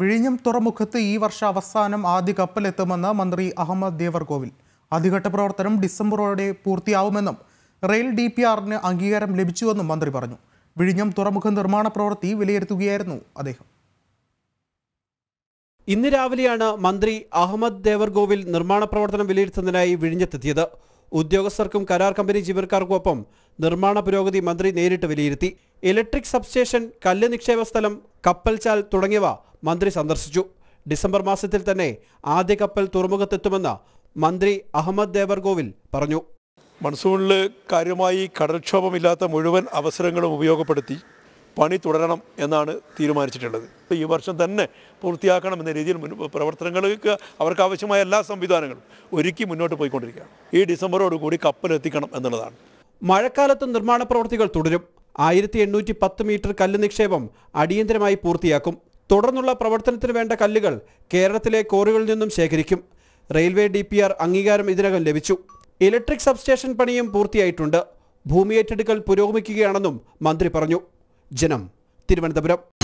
വിഴിഞ്ഞം തുറമുഖത്ത് ഈ വർഷ അവസാനം ആദ്യ കപ്പലെത്തുമെന്ന് മന്ത്രി അഹമ്മദ് ദേവർകോവിൽ. ആദ്യഘട്ട പ്രവർത്തനം ഡിസംബറോടെ പൂർത്തിയാവുമെന്നും റെയിൽ ഡി പി ആറിന് അംഗീകാരം ലഭിച്ചുവെന്നും മന്ത്രി പറഞ്ഞു. വിഴിഞ്ഞം തുറമുഖ നിർമ്മാണ പ്രവൃത്തി വിലയിരുത്തുകയായിരുന്നു അദ്ദേഹം. ഇന്ന് രാവിലെയാണ് മന്ത്രി അഹമ്മദ് ദേവർഗോവിൽ നിർമ്മാണ പ്രവർത്തനം വിലയിരുത്തുന്നതിനായി വിഴിഞ്ഞത്തെത്തിയത്. ഉദ്യോഗസ്ഥർക്കും കരാർ കമ്പനി ജീവനക്കാർക്കുമൊപ്പം നിർമ്മാണ പുരോഗതി മന്ത്രി നേരിട്ട് വിലയിരുത്തി. ഇലക്ട്രിക് സബ്സ്റ്റേഷൻ കല്ല് നിക്ഷേപ സ്ഥലം കപ്പൽചാൽ തുടങ്ങിയവ മന്ത്രി സന്ദർശിച്ചു. ഡിസംബർ മാസത്തിൽ തന്നെ ആദ്യ കപ്പൽ തുറമുഖത്തെത്തുമെന്ന് മന്ത്രി അഹമ്മദ് ദേവർഗോവിൽ പറഞ്ഞു. മൺസൂണിൽ കാര്യമായി കടൽക്ഷോഭമില്ലാത്ത മുഴുവൻ അവസരങ്ങളും ഉപയോഗപ്പെടുത്തി പണി തുടരണം എന്നാണ് തീരുമാനിച്ചിട്ടുള്ളത്. ഈ വർഷം തന്നെ പൂർത്തിയാക്കണം എന്ന രീതിയിൽ പ്രവർത്തനങ്ങൾക്ക് അവർക്ക് ആവശ്യമായ എല്ലാ സംവിധാനങ്ങളും ഒരുക്കി മുന്നോട്ട് പോയിക്കൊണ്ടിരിക്കുകയാണ്. ഈ ഡിസംബറോടുകൂടി കപ്പൽ എത്തിക്കണം എന്നുള്ളതാണ്. മഴക്കാലത്ത് നിർമ്മാണ പ്രവൃത്തികൾ തുടരും. ആയിരത്തി എണ്ണൂറ്റി പത്ത് മീറ്റർ കല്ല് നിക്ഷേപം അടിയന്തരമായി പൂർത്തിയാക്കും. തുടർന്നുള്ള പ്രവർത്തനത്തിന് വേണ്ട കല്ലുകൾ കേരളത്തിലെ കോറികളിൽ നിന്നും ശേഖരിക്കും. റെയിൽവേ ഡി പി ആർ അംഗീകാരം ഇതിനകം ലഭിച്ചു. ഇലക്ട്രിക് സബ്സ്റ്റേഷൻ പണിയും പൂർത്തിയായിട്ടുണ്ട്. ഭൂമി ഏറ്റെടുക്കൽ പുരോഗമിക്കുകയാണെന്നും മന്ത്രി പറഞ്ഞു. ജനം തിരുവനന്തപുരം.